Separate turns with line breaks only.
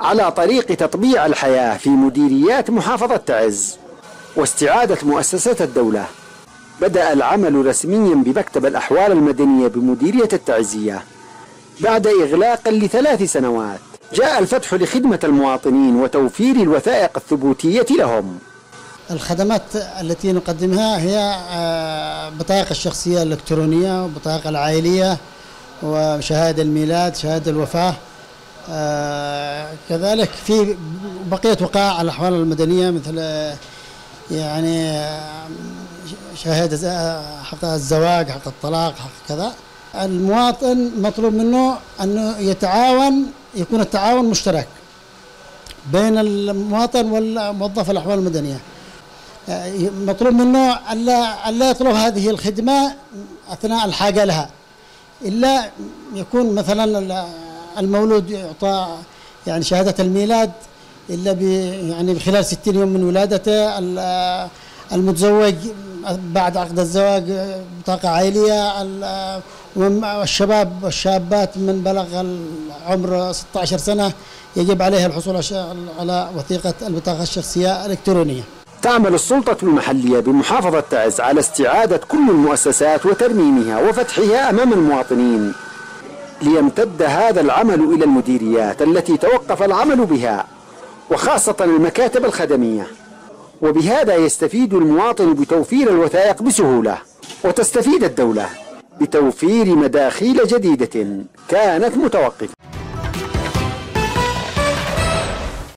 على طريق تطبيع الحياة في مديريات محافظة تعز واستعادة مؤسسات الدولة. بدأ العمل رسميا بمكتب الأحوال المدنية بمديرية التعزية بعد إغلاق لثلاث سنوات. جاء الفتح لخدمة المواطنين وتوفير الوثائق الثبوتية لهم.
الخدمات التي نقدمها هي آه، بطاقة الشخصية الإلكترونية وبطاقة العائلية وشهادة الميلاد شهادة الوفاة. كذلك في بقية وقائع الأحوال المدنية مثل آه، يعني شهادة حق الزواج حق الطلاق حق كذا. المواطن مطلوب منه أنه يتعاون يكون التعاون مشترك بين المواطن والموظف الأحوال المدنية. مطلوب منه ألا ألا يطلب هذه الخدمة أثناء الحاجة لها إلا يكون مثلا المولود يعطى يعني شهادة الميلاد إلا يعني خلال 60 يوم من ولادته المتزوج بعد عقد الزواج بطاقة عائلية والشباب والشابات من بلغ العمر 16 سنة يجب عليها الحصول على وثيقة البطاقة الشخصية الإلكترونية.
تعمل السلطة المحلية بمحافظة تعز على استعادة كل المؤسسات وترميمها وفتحها أمام المواطنين. ليمتد هذا العمل إلى المديريات التي توقف العمل بها وخاصة المكاتب الخدمية. وبهذا يستفيد المواطن بتوفير الوثائق بسهولة وتستفيد الدولة بتوفير مداخيل جديدة كانت متوقفة.